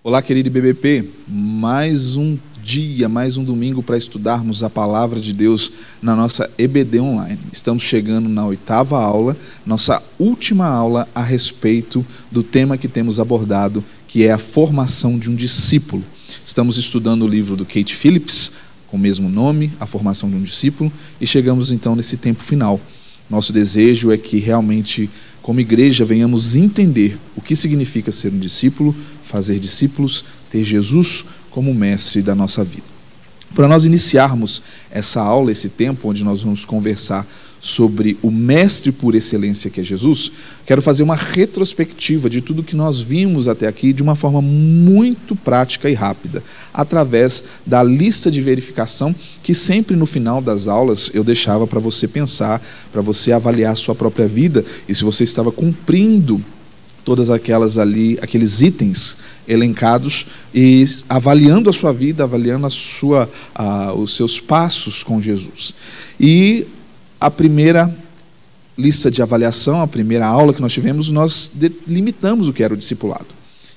Olá, querido BBP. Mais um dia, mais um domingo para estudarmos a palavra de Deus na nossa EBD online. Estamos chegando na oitava aula, nossa última aula a respeito do tema que temos abordado, que é a formação de um discípulo. Estamos estudando o livro do Kate Phillips, com o mesmo nome, A Formação de um Discípulo, e chegamos então nesse tempo final. Nosso desejo é que realmente, como igreja, venhamos entender o que significa ser um discípulo, fazer discípulos, ter Jesus como mestre da nossa vida. Para nós iniciarmos essa aula, esse tempo onde nós vamos conversar sobre o mestre por excelência que é Jesus, quero fazer uma retrospectiva de tudo que nós vimos até aqui de uma forma muito prática e rápida, através da lista de verificação que sempre no final das aulas eu deixava para você pensar, para você avaliar a sua própria vida e se você estava cumprindo todas aquelas ali, aqueles itens elencados e avaliando a sua vida, avaliando a sua, os seus passos com Jesus. E a primeira lista de avaliação, a primeira aula que nós tivemos, nós limitamos o que era o discipulado.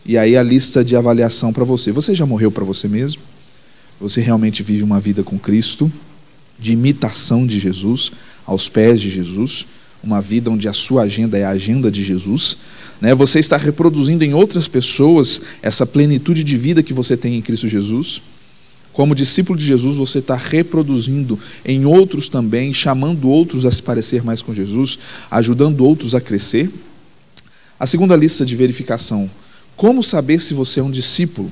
E aí a lista de avaliação para você. Você já morreu para você mesmo? Você realmente vive uma vida com Cristo, de imitação de Jesus, aos pés de Jesus? uma vida onde a sua agenda é a agenda de Jesus, né? você está reproduzindo em outras pessoas essa plenitude de vida que você tem em Cristo Jesus. Como discípulo de Jesus, você está reproduzindo em outros também, chamando outros a se parecer mais com Jesus, ajudando outros a crescer. A segunda lista de verificação: como saber se você é um discípulo?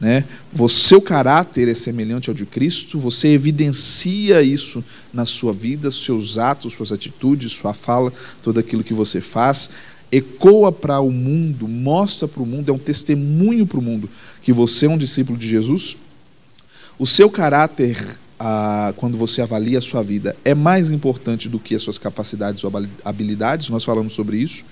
Né? Seu caráter é semelhante ao de Cristo, você evidencia isso na sua vida, seus atos, suas atitudes, sua fala, tudo aquilo que você faz, ecoa para o mundo, mostra para o mundo, é um testemunho para o mundo que você é um discípulo de Jesus. O seu caráter, ah, quando você avalia a sua vida, é mais importante do que as suas capacidades ou habilidades, nós falamos sobre isso.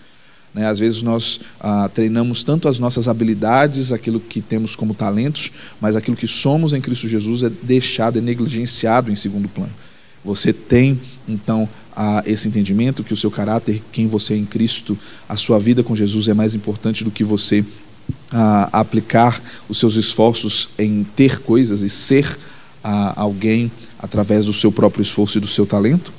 Né? Às vezes nós ah, treinamos tanto as nossas habilidades, aquilo que temos como talentos, mas aquilo que somos em Cristo Jesus é deixado, é negligenciado em segundo plano. Você tem, então, ah, esse entendimento que o seu caráter, quem você é em Cristo, a sua vida com Jesus é mais importante do que você ah, aplicar os seus esforços em ter coisas e ser ah, alguém através do seu próprio esforço e do seu talento.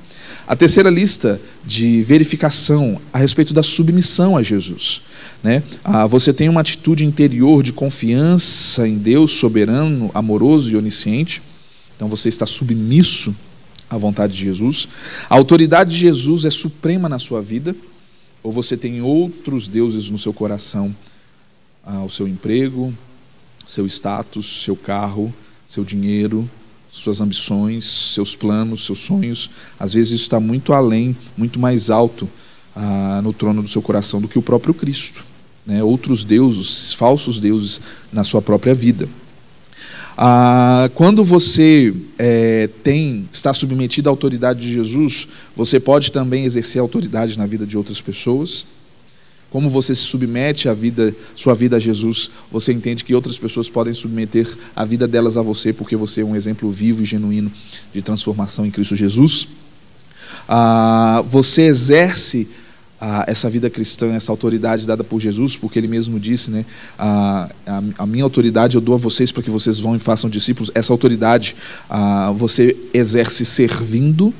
A terceira lista de verificação a respeito da submissão a Jesus. Né? Ah, você tem uma atitude interior de confiança em Deus soberano, amoroso e onisciente. Então você está submisso à vontade de Jesus. A autoridade de Jesus é suprema na sua vida. Ou você tem outros deuses no seu coração? Ah, o seu emprego, seu status, seu carro, seu dinheiro, suas ambições, seus planos, seus sonhos. Às vezes isso está muito além, muito mais alto ah, no trono do seu coração do que o próprio Cristo. Né? Outros deuses, falsos deuses na sua própria vida. Ah, quando você é, tem está submetido à autoridade de Jesus, você pode também exercer autoridade na vida de outras pessoas como você se submete a vida, sua vida a Jesus, você entende que outras pessoas podem submeter a vida delas a você, porque você é um exemplo vivo e genuíno de transformação em Cristo Jesus. Ah, você exerce ah, essa vida cristã, essa autoridade dada por Jesus, porque Ele mesmo disse, né, ah, a, a, minha autoridade eu dou a vocês para que vocês vão e façam discípulos. Essa autoridade ah, você exerce servindo,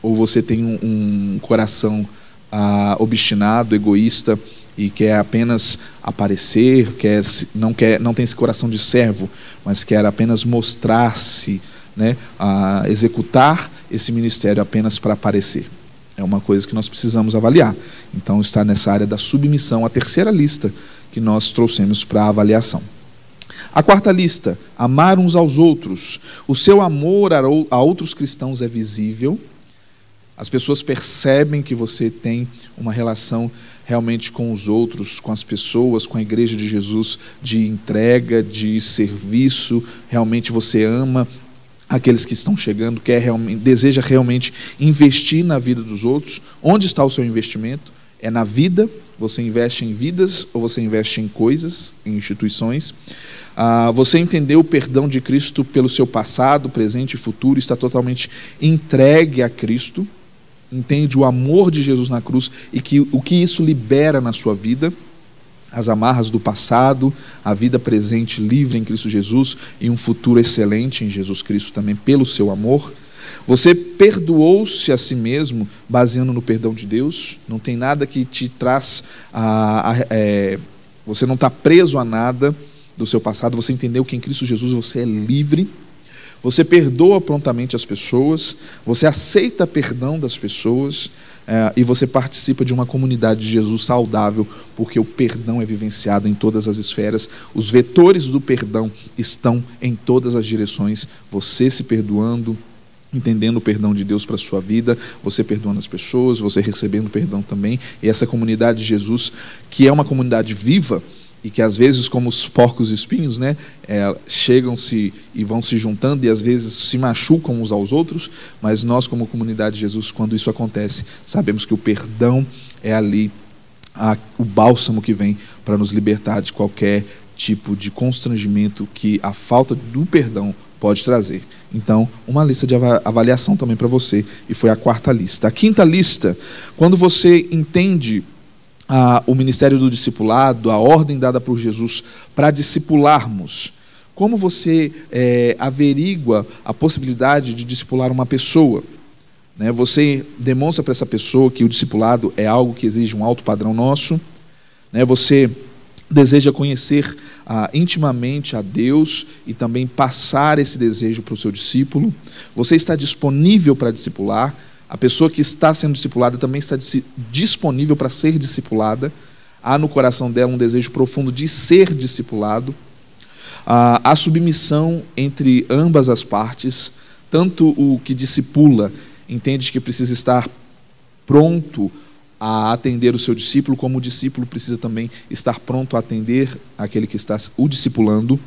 ou você tem um, um coração ah, obstinado, egoísta e quer apenas aparecer, quer, não, quer, não tem esse coração de servo, mas quer apenas mostrar-se, né, ah, executar esse ministério apenas para aparecer. É uma coisa que nós precisamos avaliar. Então, está nessa área da submissão, a terceira lista que nós trouxemos para a avaliação. A quarta lista, amar uns aos outros. O seu amor a outros cristãos é visível, as pessoas percebem que você tem uma relação realmente com os outros, com as pessoas, com a igreja de Jesus, de entrega, de serviço. Realmente você ama aqueles que estão chegando, quer realmente, deseja realmente investir na vida dos outros. Onde está o seu investimento? É na vida? Você investe em vidas ou você investe em coisas, em instituições? Ah, você entendeu o perdão de Cristo pelo seu passado, presente e futuro, está totalmente entregue a Cristo entende o amor de Jesus na cruz e que, o que isso libera na sua vida. as amarras do passado, a vida presente livre em Cristo Jesus e um futuro excelente em Jesus Cristo também pelo seu amor. Você perdoou-se a si mesmo baseando no perdão de Deus. Não tem nada que te traz a, a é, você não está preso a nada do seu passado. Você entendeu que em Cristo Jesus você é livre. Você perdoa prontamente as pessoas. Você aceita perdão das pessoas. É, e você participa de uma comunidade de Jesus saudável, porque o perdão é vivenciado em todas as esferas, os vetores do perdão estão em todas as direções. Você se perdoando, entendendo o perdão de Deus para a sua vida, você perdoando as pessoas, você recebendo perdão também, e essa comunidade de Jesus, que é uma comunidade viva, e que às vezes, como os porcos espinhos, né, é, chegam-se e vão se juntando e às vezes se machucam uns aos outros, mas nós, como comunidade de Jesus, quando isso acontece, sabemos que o perdão é ali a, o bálsamo que vem para nos libertar de qualquer tipo de constrangimento que a falta do perdão pode trazer. Então, uma lista de avaliação também para você, e foi a quarta lista. A quinta lista, quando você entende o ministério do discipulado, a ordem dada por Jesus para discipularmos, como você é, averigua a possibilidade de discipular uma pessoa? Né? Você demonstra para essa pessoa que o discipulado é algo que exige um alto padrão nosso? Né? Você deseja conhecer ah, intimamente a Deus e também passar esse desejo para o seu discípulo? Você está disponível para discipular? A pessoa que está sendo discipulada também está disponível para ser discipulada. Há no coração dela um desejo profundo de ser discipulado. Ah, a submissão entre ambas as partes, tanto o que discipula entende que precisa estar pronto a atender o seu discípulo, como o discípulo precisa também estar pronto a atender aquele que está o discipulando.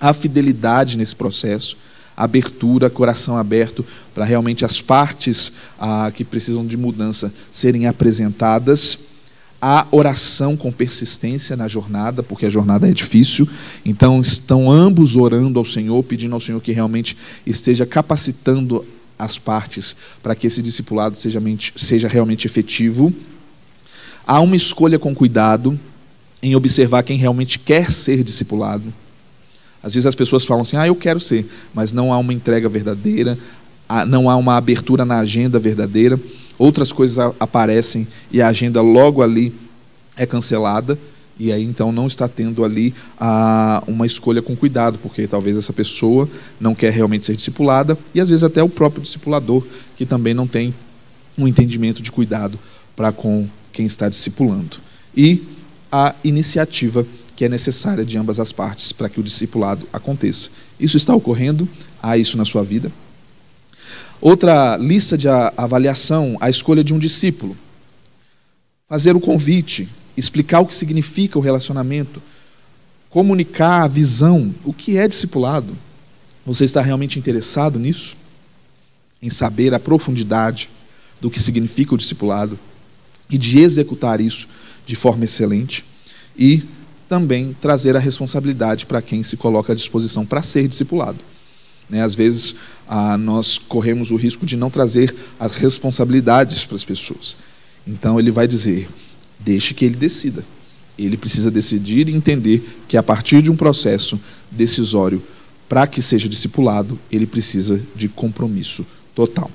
A fidelidade nesse processo abertura, coração aberto para realmente as partes ah, que precisam de mudança serem apresentadas. A oração com persistência na jornada, porque a jornada é difícil. Então, estão ambos orando ao Senhor, pedindo ao Senhor que realmente esteja capacitando as partes para que esse discipulado seja, seja realmente efetivo. Há uma escolha com cuidado em observar quem realmente quer ser discipulado às vezes as pessoas falam assim, ah, eu quero ser, mas não há uma entrega verdadeira, não há uma abertura na agenda verdadeira, outras coisas aparecem e a agenda logo ali é cancelada, e aí então não está tendo ali a, uma escolha com cuidado, porque talvez essa pessoa não quer realmente ser discipulada, e às vezes até o próprio discipulador, que também não tem um entendimento de cuidado para com quem está discipulando. E a iniciativa que é necessária de ambas as partes para que o discipulado aconteça. Isso está ocorrendo? Há isso na sua vida? Outra lista de avaliação, a escolha de um discípulo. Fazer o convite, explicar o que significa o relacionamento, comunicar a visão, o que é discipulado. Você está realmente interessado nisso? Em saber a profundidade do que significa o discipulado e de executar isso de forma excelente? E também trazer a responsabilidade para quem se coloca à disposição para ser discipulado. Né? Às vezes, ah, nós corremos o risco de não trazer as responsabilidades para as pessoas. Então, ele vai dizer: deixe que ele decida. Ele precisa decidir e entender que, a partir de um processo decisório, para que seja discipulado, ele precisa de compromisso total.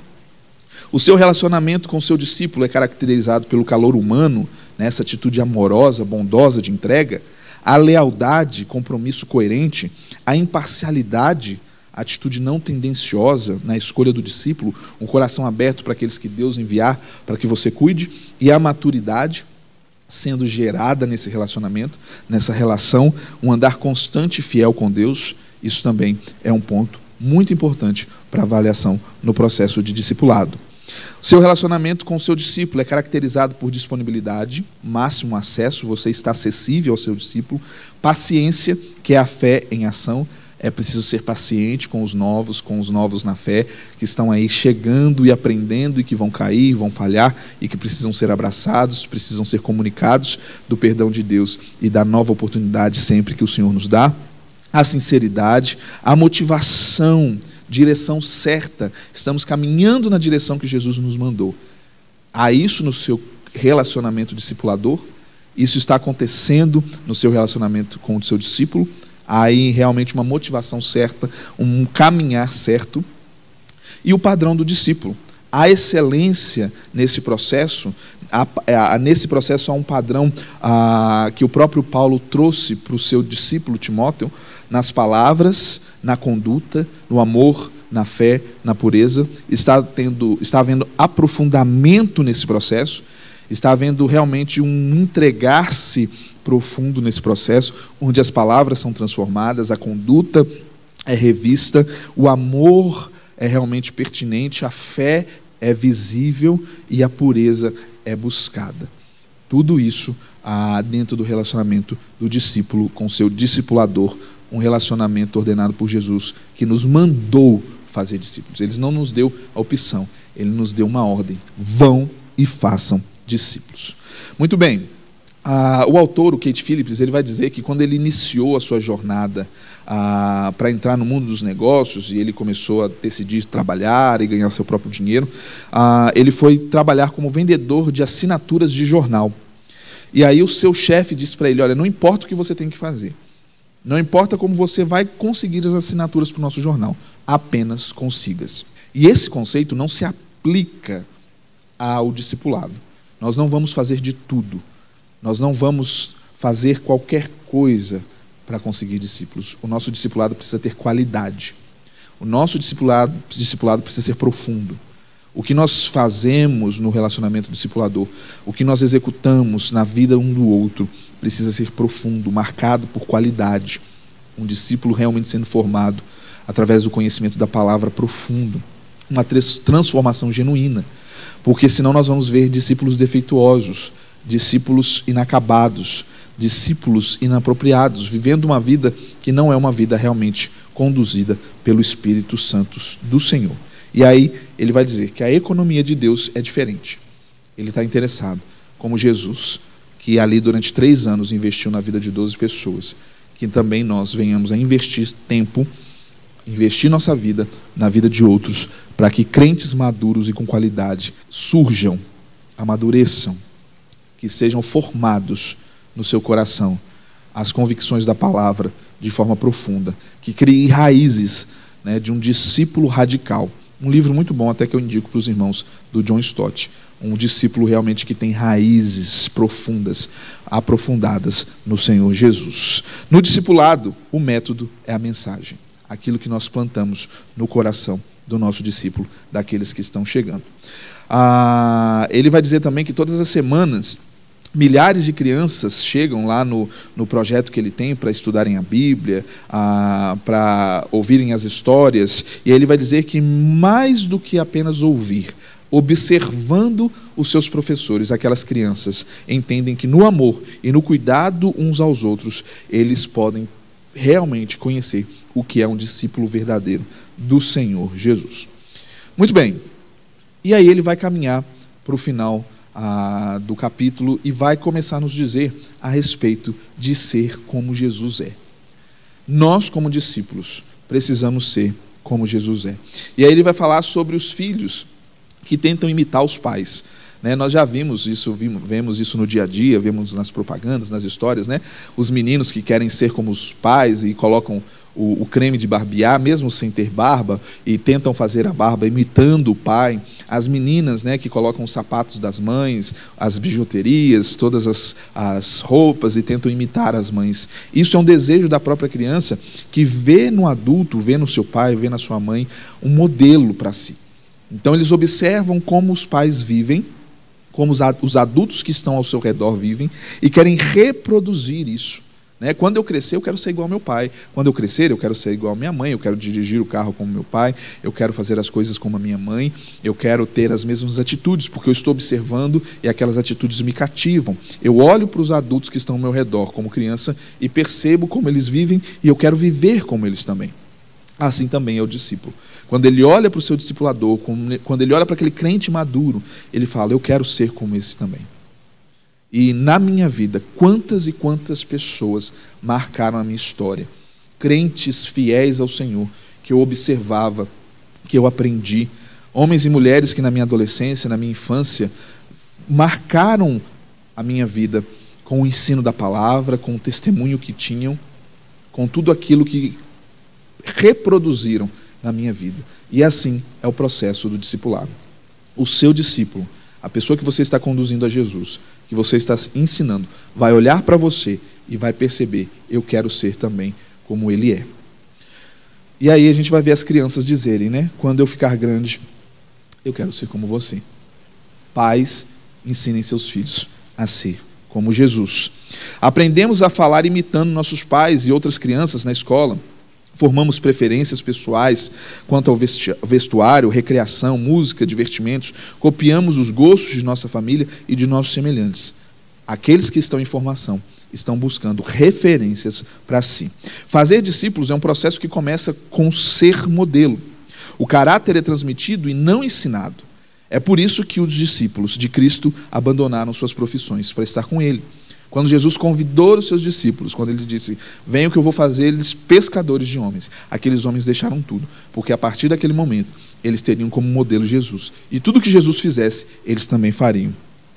O seu relacionamento com o seu discípulo é caracterizado pelo calor humano, nessa né, atitude amorosa, bondosa de entrega, a lealdade, compromisso coerente, a imparcialidade, atitude não tendenciosa na escolha do discípulo, um coração aberto para aqueles que Deus enviar para que você cuide, e a maturidade sendo gerada nesse relacionamento, nessa relação, um andar constante e fiel com Deus, isso também é um ponto muito importante para avaliação no processo de discipulado. Seu relacionamento com o seu discípulo é caracterizado por disponibilidade, máximo acesso, você está acessível ao seu discípulo, paciência, que é a fé em ação, é preciso ser paciente com os novos, com os novos na fé, que estão aí chegando e aprendendo e que vão cair, vão falhar e que precisam ser abraçados, precisam ser comunicados do perdão de Deus e da nova oportunidade sempre que o Senhor nos dá. A sinceridade, a motivação, direção certa, estamos caminhando na direção que Jesus nos mandou. Há isso no seu relacionamento discipulador? isso está acontecendo no seu relacionamento com o seu discípulo, há aí realmente uma motivação certa, um caminhar certo, e o padrão do discípulo. A excelência nesse processo, há, nesse processo há um padrão que o próprio Paulo trouxe para o seu discípulo Timóteo, nas palavras, na conduta, no amor, na fé, na pureza. Está, tendo, está havendo aprofundamento nesse processo, está havendo realmente um entregar-se profundo nesse processo, onde as palavras são transformadas, a conduta é revista, o amor é realmente pertinente, a fé é visível e a pureza é buscada. Tudo isso ah, dentro do relacionamento do discípulo com seu discipulador, um relacionamento ordenado por Jesus, que nos mandou fazer discípulos. Ele não nos deu a opção, ele nos deu uma ordem: vão e façam discípulos. Muito bem, ah, o autor, o Kate Phillips, ele vai dizer que quando ele iniciou a sua jornada ah, para entrar no mundo dos negócios e ele começou a decidir trabalhar e ganhar seu próprio dinheiro, ah, ele foi trabalhar como vendedor de assinaturas de jornal. E aí o seu chefe disse para ele: Olha, não importa o que você tem que fazer, não importa como você vai conseguir as assinaturas para o nosso jornal, apenas consigas. E esse conceito não se aplica ao discipulado. Nós não vamos fazer de tudo nós não vamos fazer qualquer coisa para conseguir discípulos. O nosso discipulado precisa ter qualidade. O nosso discipulado, discipulado precisa ser profundo. O que nós fazemos no relacionamento discipulador, o que nós executamos na vida um do outro, precisa ser profundo, marcado por qualidade. Um discípulo realmente sendo formado através do conhecimento da palavra profundo. Uma transformação genuína. Porque senão nós vamos ver discípulos defeituosos, discípulos inacabados, discípulos inapropriados, vivendo uma vida que não é uma vida realmente conduzida pelo Espírito Santo do Senhor. E aí ele vai dizer que a economia de Deus é diferente. Ele está interessado, como Jesus, que ali durante três anos investiu na vida de 12 pessoas, que também nós venhamos a investir tempo, investir nossa vida na vida de outros, para que crentes maduros e com qualidade surjam, amadureçam, que sejam formados no seu coração as convicções da palavra de forma profunda, que crie raízes né, de um discípulo radical. Um livro muito bom, até que eu indico para os irmãos, do John Stott. Um discípulo realmente que tem raízes profundas, aprofundadas no Senhor Jesus. No discipulado, o método é a mensagem, aquilo que nós plantamos no coração do nosso discípulo, daqueles que estão chegando. Ah, ele vai dizer também que todas as semanas Milhares de crianças chegam lá no, no projeto que ele tem para estudarem a Bíblia, para ouvirem as histórias, e ele vai dizer que mais do que apenas ouvir, observando os seus professores, aquelas crianças, entendem que no amor e no cuidado uns aos outros, eles podem realmente conhecer o que é um discípulo verdadeiro do Senhor Jesus. Muito bem, e aí ele vai caminhar para o final ah, do capítulo e vai começar a nos dizer a respeito de ser como Jesus é. Nós, como discípulos, precisamos ser como Jesus é. E aí ele vai falar sobre os filhos que tentam imitar os pais. Né? Nós já vimos isso, vimos, vemos isso no dia a dia, vemos nas propagandas, nas histórias, né? Os meninos que querem ser como os pais e colocam o, o, creme de barbear, mesmo sem ter barba, e tentam fazer a barba imitando o pai. As meninas né, que colocam os sapatos das mães, as bijuterias, todas as, as roupas e tentam imitar as mães. Isso é um desejo da própria criança que vê no adulto, vê no seu pai, vê na sua mãe um modelo para si. Então eles observam como os pais vivem, como os adultos que estão ao seu redor vivem e querem reproduzir isso né? Quando eu crescer, eu quero ser igual ao meu pai. Quando eu crescer, eu quero ser igual à minha mãe. Eu quero dirigir o carro como meu pai. Eu quero fazer as coisas como a minha mãe. Eu quero ter as mesmas atitudes, porque eu estou observando e aquelas atitudes me cativam. Eu olho para os adultos que estão ao meu redor como criança e percebo como eles vivem e eu quero viver como eles também. Assim também é o discípulo. Quando ele olha para o seu discipulador, quando ele olha para aquele crente maduro, ele fala: Eu quero ser como esse também. E na minha vida, quantas e quantas pessoas marcaram a minha história? Crentes fiéis ao Senhor, que eu observava, que eu aprendi. Homens e mulheres que na minha adolescência, na minha infância, marcaram a minha vida com o ensino da palavra, com o testemunho que tinham, com tudo aquilo que reproduziram na minha vida. E assim é o processo do discipulado. O seu discípulo, a pessoa que você está conduzindo a Jesus, que você está ensinando, vai olhar para você e vai perceber: eu quero ser também como ele é. E aí a gente vai ver as crianças dizerem, né? Quando eu ficar grande, eu quero ser como você. Pais, ensinem seus filhos a ser como Jesus. Aprendemos a falar imitando nossos pais e outras crianças na escola. Formamos preferências pessoais quanto ao vestuário, recreação, música, divertimentos. Copiamos os gostos de nossa família e de nossos semelhantes. Aqueles que estão em formação estão buscando referências para si. Fazer discípulos é um processo que começa com ser modelo. O caráter é transmitido e não ensinado. É por isso que os discípulos de Cristo abandonaram suas profissões para estar com Ele. Quando Jesus convidou os seus discípulos, quando ele disse: Venham que eu vou fazer eles pescadores de homens, aqueles homens deixaram tudo, porque a partir daquele momento eles teriam como modelo Jesus. E tudo que Jesus fizesse, eles também fariam.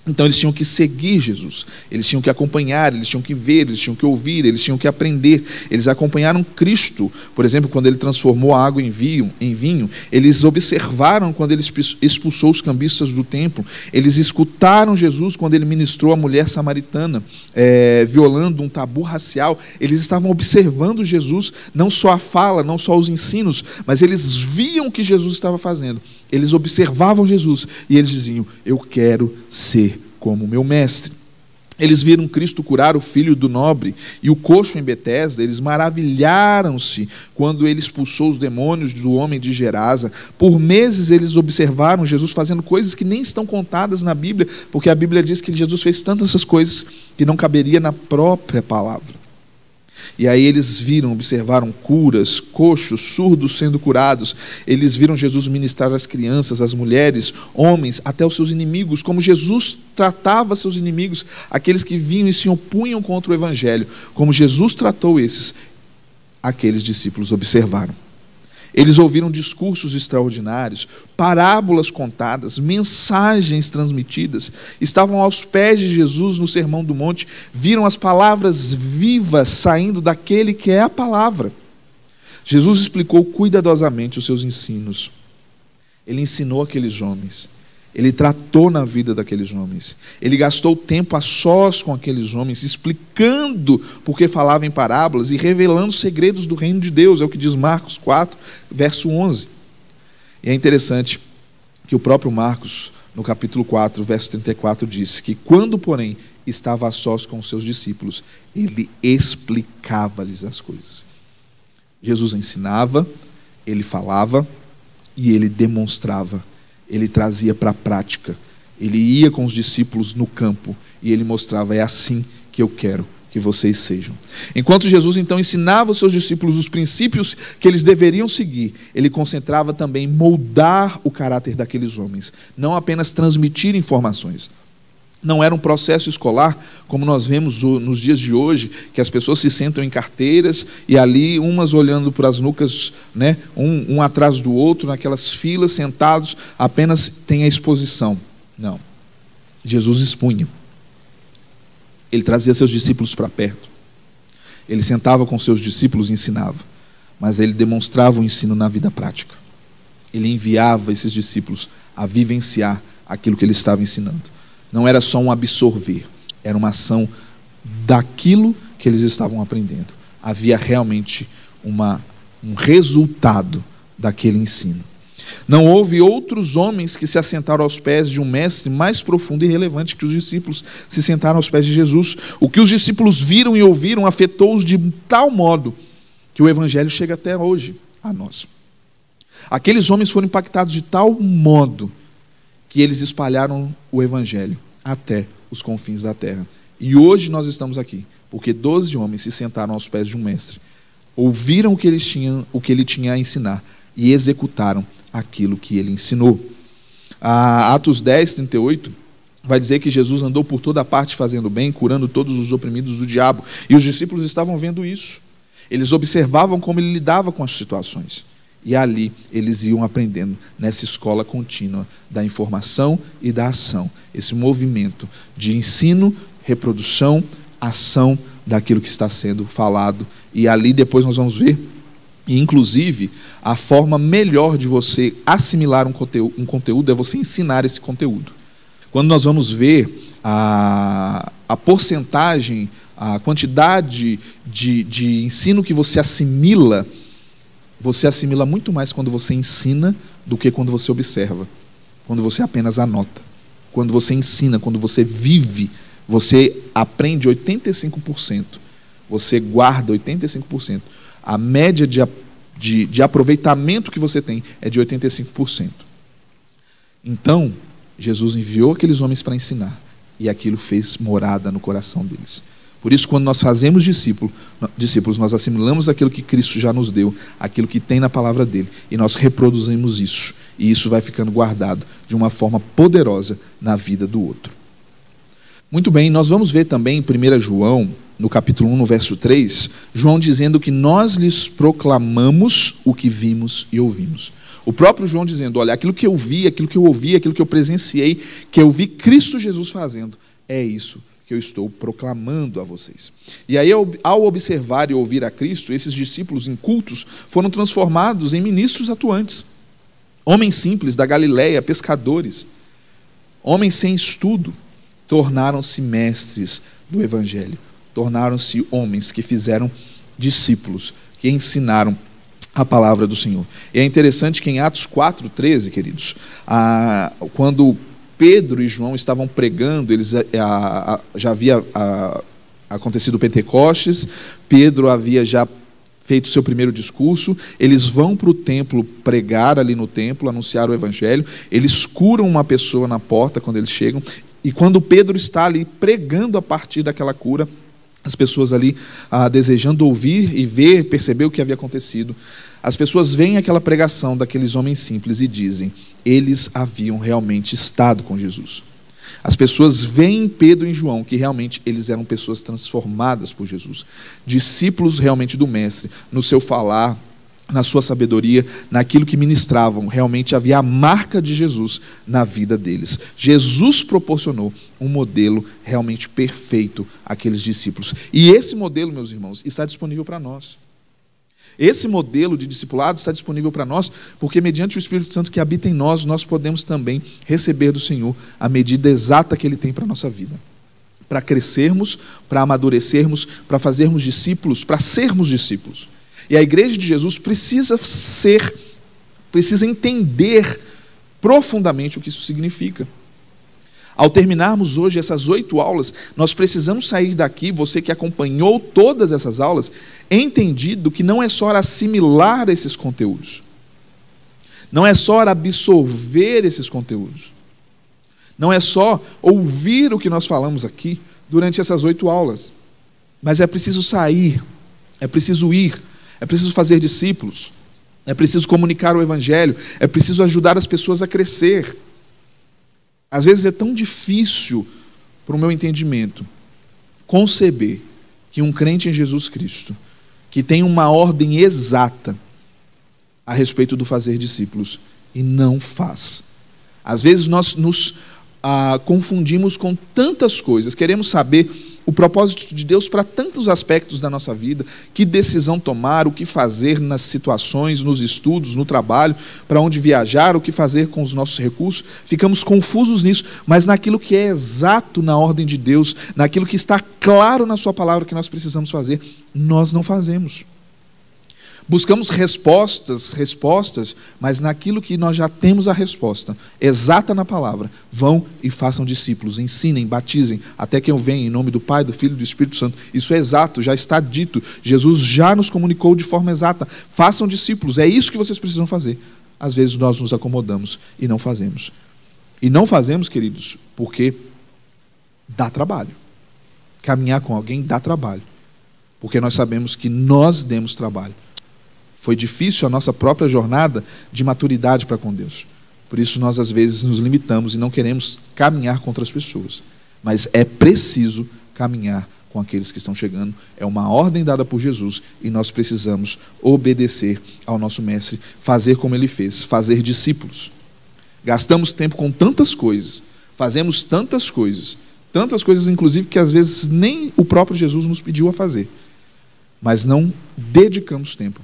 Então eles tinham que seguir Jesus, eles tinham que acompanhar, eles tinham que ver, eles tinham que ouvir, eles tinham que aprender. Eles acompanharam Cristo, por exemplo, quando ele transformou a água em vinho, em vinho, eles observaram quando ele expulsou os cambistas do templo, eles escutaram Jesus quando ele ministrou a mulher samaritana, é, violando um tabu racial. Eles estavam observando Jesus, não só a fala, não só os ensinos, mas eles viam o que Jesus estava fazendo. Eles observavam Jesus e eles diziam: Eu quero ser como meu mestre. Eles viram Cristo curar o filho do nobre e o coxo em Betesda. Eles maravilharam-se quando ele expulsou os demônios do homem de Gerasa. Por meses eles observaram Jesus fazendo coisas que nem estão contadas na Bíblia, porque a Bíblia diz que Jesus fez tantas essas coisas que não caberia na própria palavra. E aí eles viram, observaram curas, coxos, surdos sendo curados. Eles viram Jesus ministrar às crianças, às mulheres, homens, até os seus inimigos, como Jesus tratava seus inimigos, aqueles que vinham e se opunham contra o evangelho, como Jesus tratou esses. Aqueles discípulos observaram. Eles ouviram discursos extraordinários, parábolas contadas, mensagens transmitidas. Estavam aos pés de Jesus no Sermão do Monte, viram as palavras vivas saindo daquele que é a palavra. Jesus explicou cuidadosamente os seus ensinos. Ele ensinou aqueles homens. Ele tratou na vida daqueles homens. Ele gastou tempo a sós com aqueles homens, explicando por que falava em parábolas e revelando segredos do reino de Deus. É o que diz Marcos 4, verso 11. E é interessante que o próprio Marcos, no capítulo 4, verso 34, diz que quando, porém, estava a sós com os seus discípulos, ele explicava-lhes as coisas. Jesus ensinava, ele falava e ele demonstrava ele trazia para a prática. Ele ia com os discípulos no campo e ele mostrava: é assim que eu quero que vocês sejam. Enquanto Jesus então ensinava os seus discípulos os princípios que eles deveriam seguir, ele concentrava também moldar o caráter daqueles homens, não apenas transmitir informações. Não era um processo escolar, como nós vemos nos dias de hoje, que as pessoas se sentam em carteiras e ali, umas olhando para as nucas, né, um, um atrás do outro, naquelas filas, sentados, apenas tem a exposição. Não. Jesus expunha. Ele trazia seus discípulos para perto. Ele sentava com seus discípulos e ensinava. Mas ele demonstrava o ensino na vida prática. Ele enviava esses discípulos a vivenciar aquilo que ele estava ensinando não era só um absorver, era uma ação daquilo que eles estavam aprendendo. Havia realmente uma, um resultado daquele ensino. Não houve outros homens que se assentaram aos pés de um mestre mais profundo e relevante que os discípulos se sentaram aos pés de Jesus. O que os discípulos viram e ouviram afetou-os de tal modo que o evangelho chega até hoje a nós. Aqueles homens foram impactados de tal modo que eles espalharam o evangelho até os confins da terra. E hoje nós estamos aqui, porque doze homens se sentaram aos pés de um mestre, ouviram o que, eles tinham, o que ele tinha a ensinar e executaram aquilo que ele ensinou. A Atos 10, 38 vai dizer que Jesus andou por toda parte fazendo bem, curando todos os oprimidos do diabo. E os discípulos estavam vendo isso. Eles observavam como ele lidava com as situações. E ali eles iam aprendendo nessa escola contínua da informação e da ação. Esse movimento de ensino, reprodução, ação daquilo que está sendo falado. E ali depois nós vamos ver, inclusive, a forma melhor de você assimilar um conteúdo, um conteúdo é você ensinar esse conteúdo. Quando nós vamos ver a, a porcentagem, a quantidade de, de ensino que você assimila, você assimila muito mais quando você ensina do que quando você observa, quando você apenas anota. Quando você ensina, quando você vive, você aprende 85%, você guarda 85%. A média de, de, de aproveitamento que você tem é de 85%. Então, Jesus enviou aqueles homens para ensinar, e aquilo fez morada no coração deles. Por isso, quando nós fazemos discípulo, discípulos, nós assimilamos aquilo que Cristo já nos deu, aquilo que tem na palavra dele, e nós reproduzimos isso. E isso vai ficando guardado de uma forma poderosa na vida do outro. Muito bem, nós vamos ver também em 1 João, no capítulo 1, no verso 3, João dizendo que nós lhes proclamamos o que vimos e ouvimos. O próprio João dizendo: Olha, aquilo que eu vi, aquilo que eu ouvi, aquilo que eu presenciei, que eu vi Cristo Jesus fazendo, é isso que eu estou proclamando a vocês. E aí, ao observar e ouvir a Cristo, esses discípulos incultos foram transformados em ministros atuantes. Homens simples da Galiléia, pescadores, homens sem estudo, tornaram-se mestres do Evangelho, tornaram-se homens que fizeram discípulos, que ensinaram a palavra do Senhor. E é interessante que em Atos 4,13, queridos, a, quando Pedro e João estavam pregando, eles eh, a, a, já havia a, acontecido Pentecostes, Pedro havia já feito seu primeiro discurso, eles vão para o templo pregar ali no templo, anunciar o evangelho, eles curam uma pessoa na porta quando eles chegam, e quando Pedro está ali pregando a partir daquela cura, as pessoas ali ah, desejando ouvir e ver, perceber o que havia acontecido, as pessoas veem aquela pregação daqueles homens simples e dizem: eles haviam realmente estado com Jesus. As pessoas veem em Pedro e João que realmente eles eram pessoas transformadas por Jesus, discípulos realmente do Mestre, no seu falar, na sua sabedoria, naquilo que ministravam, realmente havia a marca de Jesus na vida deles. Jesus proporcionou um modelo realmente perfeito àqueles discípulos. E esse modelo, meus irmãos, está disponível para nós. Esse modelo de discipulado está disponível para nós, porque mediante o Espírito Santo que habita em nós, nós podemos também receber do Senhor a medida exata que Ele tem para a nossa vida. Para crescermos, para amadurecermos, para fazermos discípulos, para sermos discípulos. E a igreja de Jesus precisa ser, precisa entender profundamente o que isso significa. Ao terminarmos hoje essas oito aulas, nós precisamos sair daqui, você que acompanhou todas essas aulas, entendido que não é só assimilar esses conteúdos, não é só absorver esses conteúdos, não é só ouvir o que nós falamos aqui durante essas oito aulas, mas é preciso sair, é preciso ir, é preciso fazer discípulos, é preciso comunicar o Evangelho, é preciso ajudar as pessoas a crescer. Às vezes é tão difícil, para o meu entendimento, conceber que um crente em Jesus Cristo, que tem uma ordem exata a respeito do fazer discípulos, e não faz. Às vezes nós nos ah, confundimos com tantas coisas, queremos saber o propósito de Deus para tantos aspectos da nossa vida, que decisão tomar, o que fazer nas situações, nos estudos, no trabalho, para onde viajar, o que fazer com os nossos recursos. Ficamos confusos nisso, mas naquilo que é exato na ordem de Deus, naquilo que está claro na Sua palavra que nós precisamos fazer, nós não fazemos. Buscamos respostas, respostas, mas naquilo que nós já temos a resposta, exata na palavra. Vão e façam discípulos, ensinem, batizem, até que eu venha em nome do Pai, do Filho e do Espírito Santo. Isso é exato, já está dito. Jesus já nos comunicou de forma exata. Façam discípulos, é isso que vocês precisam fazer. Às vezes nós nos acomodamos e não fazemos. E não fazemos, queridos, porque dá trabalho. Caminhar com alguém dá trabalho. Porque nós sabemos que nós demos trabalho foi difícil a nossa própria jornada de maturidade para com Deus. Por isso nós às vezes nos limitamos e não queremos caminhar contra as pessoas. Mas é preciso caminhar com aqueles que estão chegando. É uma ordem dada por Jesus e nós precisamos obedecer ao nosso mestre, fazer como ele fez, fazer discípulos. Gastamos tempo com tantas coisas, fazemos tantas coisas, Tantas coisas, inclusive, que às vezes nem o próprio Jesus nos pediu a fazer. Mas não dedicamos tempo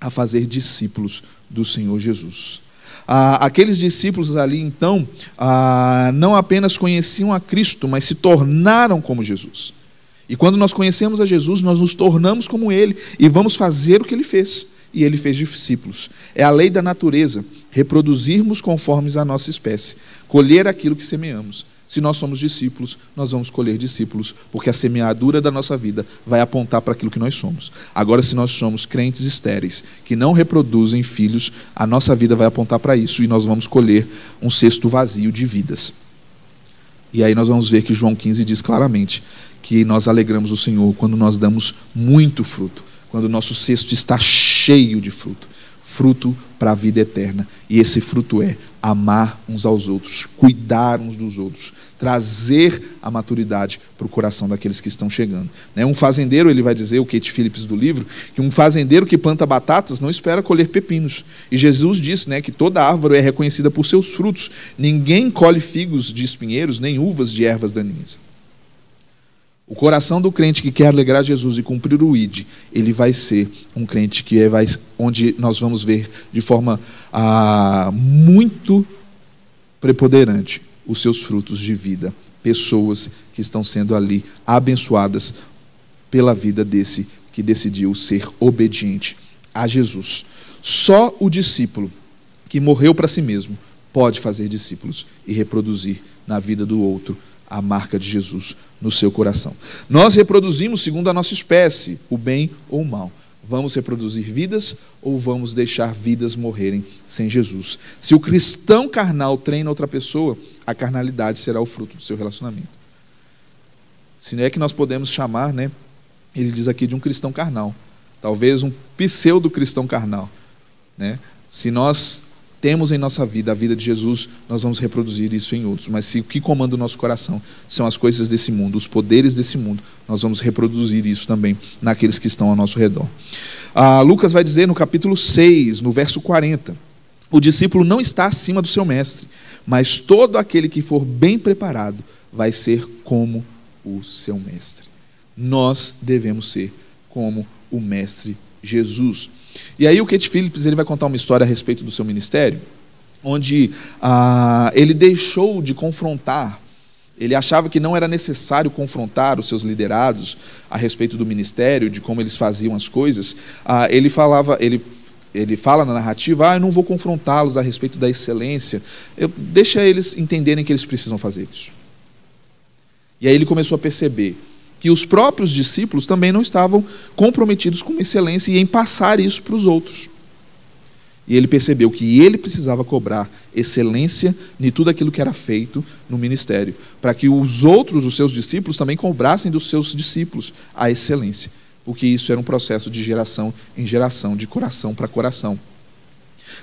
a fazer discípulos do Senhor Jesus. Ah, aqueles discípulos ali, então, ah, não apenas conheciam a Cristo, mas se tornaram como Jesus. E quando nós conhecemos a Jesus, nós nos tornamos como Ele e vamos fazer o que Ele fez. E Ele fez discípulos. É a lei da natureza, reproduzirmos conformes a nossa espécie, colher aquilo que semeamos. Se nós somos discípulos, nós vamos colher discípulos, porque a semeadura da nossa vida vai apontar para aquilo que nós somos. Agora, se nós somos crentes estéreis, que não reproduzem filhos, a nossa vida vai apontar para isso e nós vamos colher um cesto vazio de vidas. E aí nós vamos ver que João 15 diz claramente que nós alegramos o Senhor quando nós damos muito fruto, quando o nosso cesto está cheio de fruto fruto para a vida eterna. E esse fruto é amar uns aos outros, cuidar uns dos outros, trazer a maturidade para o coração daqueles que estão chegando. Né? Um fazendeiro, ele vai dizer, o Kate Phillips do livro, que um fazendeiro que planta batatas não espera colher pepinos. E Jesus disse né, que toda árvore é reconhecida por seus frutos. Ninguém colhe figos de espinheiros, nem uvas de ervas daninhas. O coração do crente que quer alegrar Jesus e cumprir o ID, ele vai ser um crente que é, vai, onde nós vamos ver de forma ah, muito preponderante os seus frutos de vida. Pessoas que estão sendo ali abençoadas pela vida desse que decidiu ser obediente a Jesus. Só o discípulo que morreu para si mesmo pode fazer discípulos e reproduzir na vida do outro a marca de Jesus no seu coração. Nós reproduzimos segundo a nossa espécie, o bem ou o mal. Vamos reproduzir vidas ou vamos deixar vidas morrerem sem Jesus? Se o cristão carnal treina outra pessoa, a carnalidade será o fruto do seu relacionamento. Se não é que nós podemos chamar, né? Ele diz aqui de um cristão carnal, talvez um pseudo cristão carnal, né? Se nós temos em nossa vida a vida de Jesus, nós vamos reproduzir isso em outros. Mas se o que comanda o nosso coração são as coisas desse mundo, os poderes desse mundo, nós vamos reproduzir isso também naqueles que estão ao nosso redor. Ah, Lucas vai dizer no capítulo 6, no verso 40, o discípulo não está acima do seu mestre, mas todo aquele que for bem preparado vai ser como o seu mestre. Nós devemos ser como o mestre Jesus. E aí o Kate Phillips ele vai contar uma história a respeito do seu ministério, onde ah, ele deixou de confrontar, ele achava que não era necessário confrontar os seus liderados a respeito do ministério, de como eles faziam as coisas. Ah, ele falava, ele ele fala na narrativa, ah, eu não vou confrontá-los a respeito da excelência, eu, deixa eles entenderem que eles precisam fazer isso. E aí ele começou a perceber que os próprios discípulos também não estavam comprometidos com excelência e em passar isso para os outros. E ele percebeu que ele precisava cobrar excelência em tudo aquilo que era feito no ministério, para que os outros, os seus discípulos, também cobrassem dos seus discípulos a excelência, porque isso era um processo de geração em geração, de coração para coração.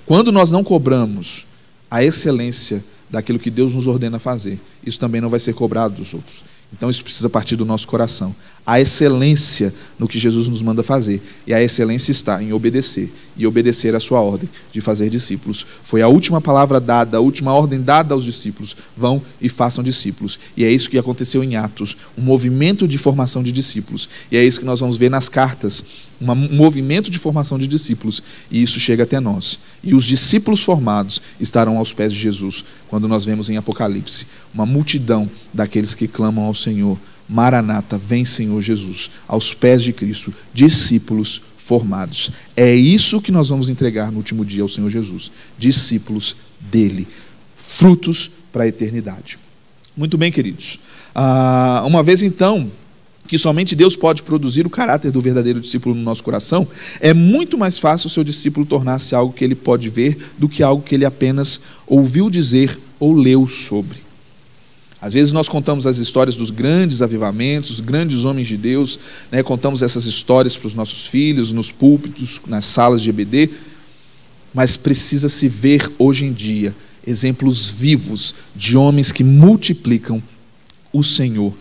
Quando nós não cobramos a excelência daquilo que Deus nos ordena fazer, isso também não vai ser cobrado dos outros. Então isso precisa partir do nosso coração. A excelência no que Jesus nos manda fazer. E a excelência está em obedecer. E obedecer a sua ordem de fazer discípulos. Foi a última palavra dada, a última ordem dada aos discípulos. Vão e façam discípulos. E é isso que aconteceu em Atos um movimento de formação de discípulos. E é isso que nós vamos ver nas cartas um movimento de formação de discípulos, e isso chega até nós. E os discípulos formados estarão aos pés de Jesus, quando nós vemos em Apocalipse uma multidão daqueles que clamam ao Senhor: Maranata, vem Senhor Jesus, aos pés de Cristo, discípulos formados. É isso que nós vamos entregar no último dia ao Senhor Jesus: discípulos dele, frutos para a eternidade. Muito bem, queridos. Ah, uma vez então que somente Deus pode produzir o caráter do verdadeiro discípulo no nosso coração, é muito mais fácil o seu discípulo tornar-se algo que ele pode ver do que algo que ele apenas ouviu dizer ou leu sobre. Às vezes nós contamos as histórias dos grandes avivamentos, os grandes homens de Deus, né? contamos essas histórias para os nossos filhos, nos púlpitos, nas salas de EBD, mas precisa se ver hoje em dia exemplos vivos de homens que multiplicam o Senhor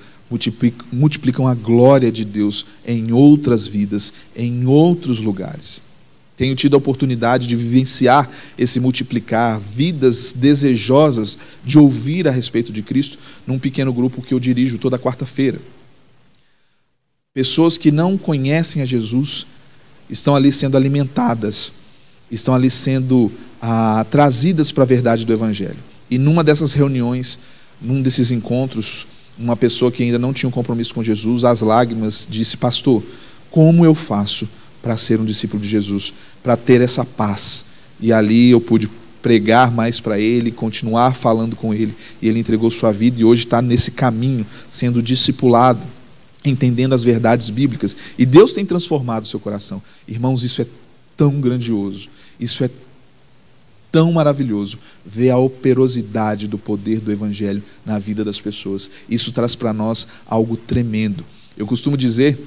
multiplicam a glória de Deus em outras vidas, em outros lugares. Tenho tido a oportunidade de vivenciar esse multiplicar, vidas desejosas de ouvir a respeito de Cristo, num pequeno grupo que eu dirijo toda quarta-feira. Pessoas que não conhecem a Jesus estão ali sendo alimentadas, estão ali sendo ah, trazidas para a verdade do Evangelho. E numa dessas reuniões, num desses encontros, uma pessoa que ainda não tinha um compromisso com Jesus, às lágrimas, disse: Pastor, como eu faço para ser um discípulo de Jesus, para ter essa paz. E ali eu pude pregar mais para ele, continuar falando com ele, e ele entregou sua vida e hoje está nesse caminho, sendo discipulado, entendendo as verdades bíblicas. E Deus tem transformado o seu coração. Irmãos, isso é tão grandioso, isso é tão maravilhoso ver a operosidade do poder do Evangelho na vida das pessoas. Isso traz para nós algo tremendo. Eu costumo dizer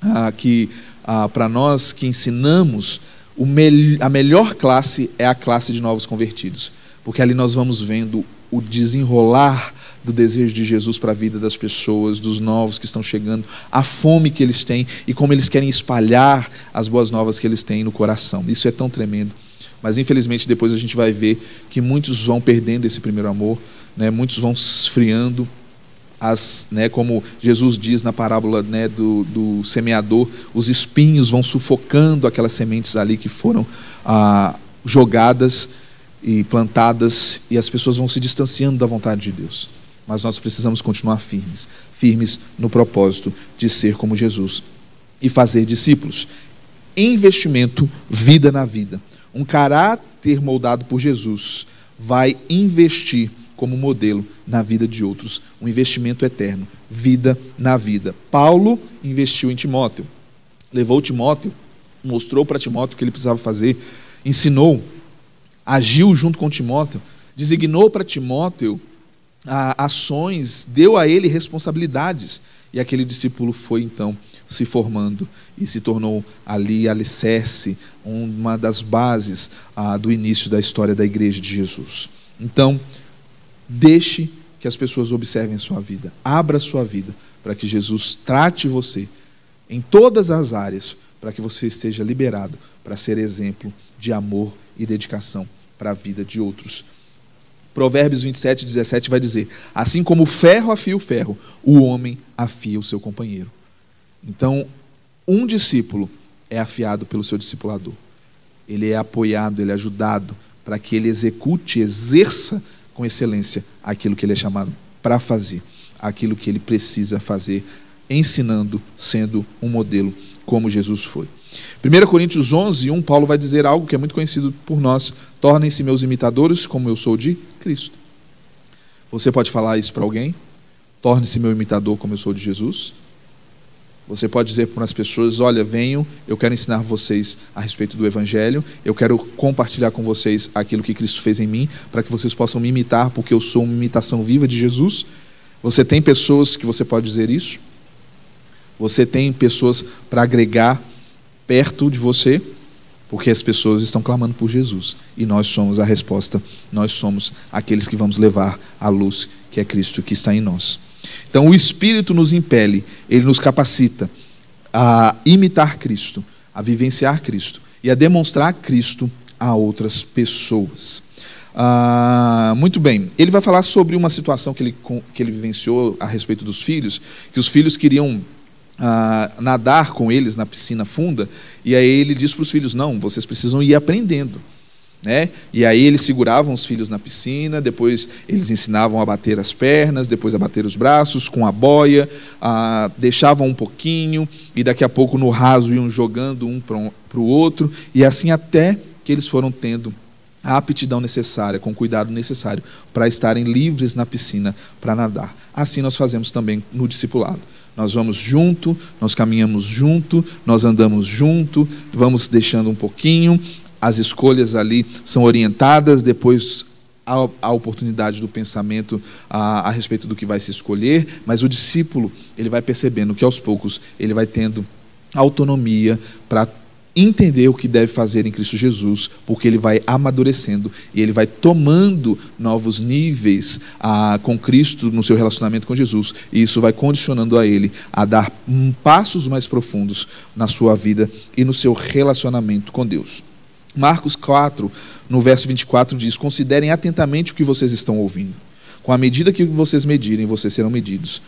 ah, que ah, para nós que ensinamos, me a melhor classe é a classe de novos convertidos, porque ali nós vamos vendo o desenrolar do desejo de Jesus para a vida das pessoas, dos novos que estão chegando, a fome que eles têm e como eles querem espalhar as boas novas que eles têm no coração. Isso é tão tremendo. Mas infelizmente depois a gente vai ver que muitos vão perdendo esse primeiro amor, né? muitos vão esfriando, as, né, como Jesus diz na parábola né, do, do, semeador, os espinhos vão sufocando aquelas sementes ali que foram ah, jogadas e plantadas, e as pessoas vão se distanciando da vontade de Deus. Mas nós precisamos continuar firmes, firmes no propósito de ser como Jesus e fazer discípulos. Investimento, vida na vida. Um caráter moldado por Jesus vai investir como modelo na vida de outros. Um investimento eterno, vida na vida. Paulo investiu em Timóteo, levou Timóteo, mostrou para Timóteo o que ele precisava fazer, ensinou, agiu junto com Timóteo, designou para Timóteo ações, deu a ele responsabilidades. E aquele discípulo foi então se formando e se tornou ali alicerce, uma das bases ah, do início da história da igreja de Jesus. Então, Deixe que as pessoas observem a sua vida. Abra a sua vida para que Jesus trate você em todas as áreas, para que você esteja liberado para ser exemplo de amor e dedicação para a vida de outros. Provérbios 27, 17 vai dizer: Assim como o ferro afia o ferro, o homem afia o seu companheiro. Então, um discípulo é afiado pelo seu discipulador. Ele é apoiado, ele é ajudado para que ele execute, exerça com excelência aquilo que ele é chamado para fazer, aquilo que ele precisa fazer, ensinando, sendo um modelo como Jesus foi. 1 Coríntios 11, 1, Paulo vai dizer algo que é muito conhecido por nós: tornem-se meus imitadores, como eu sou de Cristo. Você pode falar isso para alguém? Torne-se meu imitador, como eu sou de Jesus. Você pode dizer para as pessoas: Olha, venham, eu quero ensinar vocês a respeito do Evangelho, eu quero compartilhar com vocês aquilo que Cristo fez em mim, para que vocês possam me imitar, porque eu sou uma imitação viva de Jesus. Você tem pessoas que você pode dizer isso? Você tem pessoas para agregar perto de você, porque as pessoas estão clamando por Jesus e nós somos a resposta, nós somos aqueles que vamos levar a luz que é Cristo que está em nós. Então, o Espírito nos impele, ele nos capacita a imitar Cristo, a vivenciar Cristo e a demonstrar Cristo a outras pessoas. Ah, muito bem, ele vai falar sobre uma situação que ele, que ele vivenciou a respeito dos filhos, que os filhos queriam ah, nadar com eles na piscina funda, e aí ele diz para os filhos: não, vocês precisam ir aprendendo. Né? E aí eles seguravam os filhos na piscina, depois eles ensinavam a bater as pernas, depois a bater os braços com a boia, deixavam um pouquinho e daqui a pouco no raso iam jogando um para o outro e assim até que eles foram tendo a aptidão necessária, com o cuidado necessário para estarem livres na piscina para nadar. Assim nós fazemos também no discipulado. Nós vamos junto, nós caminhamos junto, nós andamos junto, vamos deixando um pouquinho, as escolhas ali são orientadas, depois há a oportunidade do pensamento a, a, respeito do que vai se escolher, mas o discípulo ele vai percebendo que aos poucos ele vai tendo autonomia para entender o que deve fazer em Cristo Jesus, porque ele vai amadurecendo e ele vai tomando novos níveis com Cristo no seu relacionamento com Jesus, e isso vai condicionando a ele a dar um, passos mais profundos na sua vida e no seu relacionamento com Deus. Marcos 4, no verso 24, diz: Considerem atentamente o que vocês estão ouvindo. Com a medida que vocês medirem, vocês serão medidos,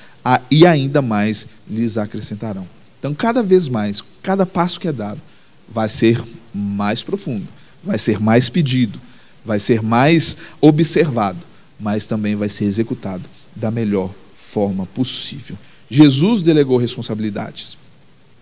e ainda mais lhes acrescentarão. Então, cada vez mais, cada passo que é dado, vai ser mais profundo, vai ser mais pedido, vai ser mais observado, mas também vai ser executado da melhor forma possível. Jesus delegou responsabilidades.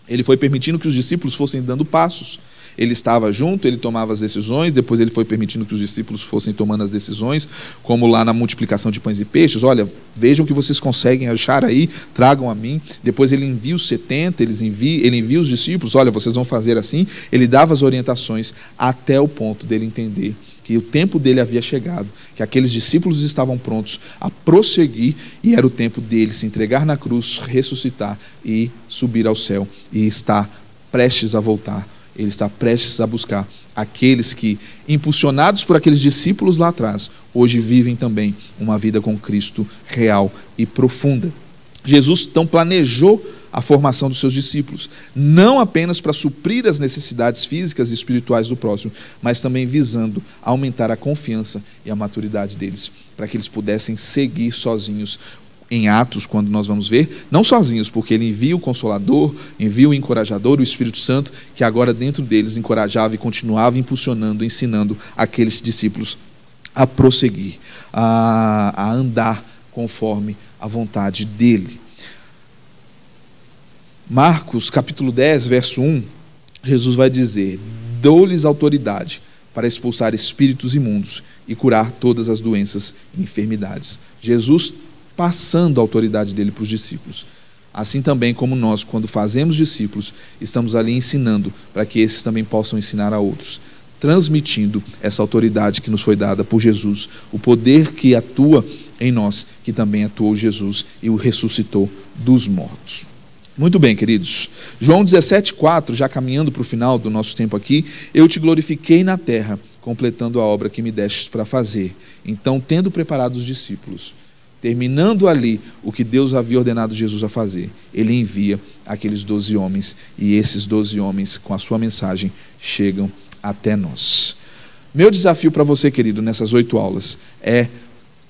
Ele foi permitindo que os discípulos fossem dando passos ele estava junto, ele tomava as decisões, depois ele foi permitindo que os discípulos fossem tomando as decisões, como lá na multiplicação de pães e peixes. Olha, vejam o que vocês conseguem achar aí, tragam a mim. Depois ele envia os 70, eles envia, ele envia os discípulos, olha, vocês vão fazer assim. Ele dava as orientações até o ponto dele entender que o tempo dele havia chegado, que aqueles discípulos estavam prontos a prosseguir e era o tempo dele se entregar na cruz, ressuscitar e subir ao céu e estar prestes a voltar ele está prestes a buscar aqueles que, impulsionados por aqueles discípulos lá atrás, hoje vivem também uma vida com Cristo real e profunda. Jesus então planejou a formação dos seus discípulos, não apenas para suprir as necessidades físicas e espirituais do próximo, mas também visando aumentar a confiança e a maturidade deles, para que eles pudessem seguir sozinhos em Atos, quando nós vamos ver, não sozinhos, porque ele envia o Consolador, envia o Encorajador, o Espírito Santo, que agora dentro deles encorajava e continuava impulsionando, ensinando aqueles discípulos a prosseguir, a, a andar conforme a vontade dele. Marcos capítulo 10, verso 1, Jesus vai dizer: Dou-lhes autoridade para expulsar espíritos imundos e curar todas as doenças e enfermidades. Jesus passando a autoridade dele para os discípulos. Assim também como nós, quando fazemos discípulos, estamos ali ensinando para que esses também possam ensinar a outros, transmitindo essa autoridade que nos foi dada por Jesus, o poder que atua em nós, que também atuou Jesus e o ressuscitou dos mortos. Muito bem, queridos. João 17,4, já caminhando para o final do nosso tempo aqui, eu te glorifiquei na terra, completando a obra que me destes para fazer. Então, tendo preparado os discípulos, terminando ali o que Deus havia ordenado Jesus a fazer, ele envia aqueles doze homens, e esses doze homens, com a sua mensagem, chegam até nós. Meu desafio para você, querido, nessas oito aulas, é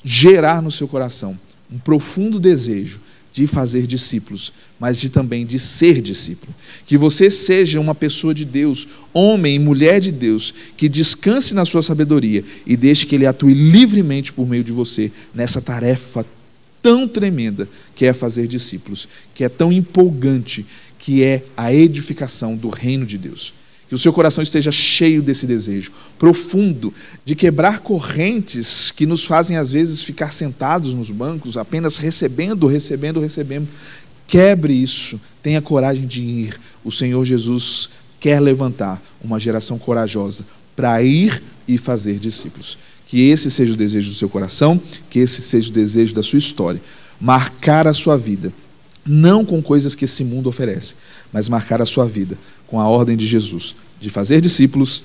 gerar no seu coração um profundo desejo de fazer discípulos, mas de também de ser discípulo. Que você seja uma pessoa de Deus, homem e mulher de Deus, que descanse na sua sabedoria e deixe que ele atue livremente por meio de você nessa tarefa tão tremenda que é fazer discípulos, que é tão empolgante, que é a edificação do reino de Deus. Que o seu coração esteja cheio desse desejo profundo de quebrar correntes que nos fazem, às vezes, ficar sentados nos bancos, apenas recebendo, recebendo, recebendo. Quebre isso, tenha coragem de ir. O Senhor Jesus quer levantar uma geração corajosa para ir e fazer discípulos. Que esse seja o desejo do seu coração, que esse seja o desejo da sua história. Marcar a sua vida, não com coisas que esse mundo oferece, mas marcar a sua vida com a ordem de Jesus, de fazer discípulos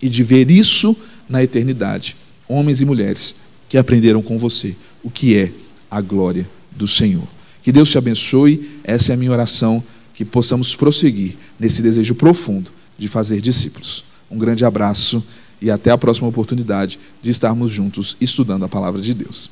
e de ver isso na eternidade. Homens e mulheres que aprenderam com você o que é a glória do Senhor. Que Deus te abençoe, essa é a minha oração, que possamos prosseguir nesse desejo profundo de fazer discípulos. Um grande abraço e até a próxima oportunidade de estarmos juntos estudando a palavra de Deus.